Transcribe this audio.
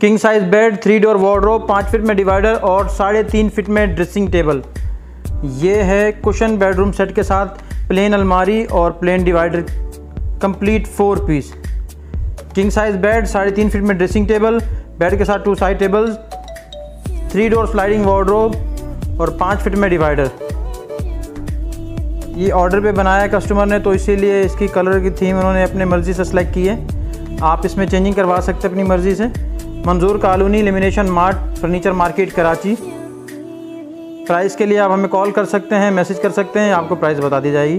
King size bed three door wardrobe पाँच feet में divider और साढ़े तीन फिट में ड्रेसिंग टेबल ये है कुशन बेडरूम सेट के साथ प्लेन अलमारी और plain divider complete four piece king size bed, साढ़े तीन फिट में ड्रेसिंग टेबल बेड के साथ two side table three door sliding wardrobe और पाँच फिट में डिवाइडर ये ऑर्डर पे बनाया कस्टमर ने तो इसीलिए इसकी कलर की थीम उन्होंने अपने मर्ज़ी से सेलेक्ट की है। आप इसमें चेंजिंग करवा सकते अपनी मर्ज़ी से। Manzoor colony elimination mart, furniture market, Karachi. Price के लिए आप हमें कॉल कर सकते हैं, मैसेज कर सकते हैं, आपको प्राइस बता दी जाएगी।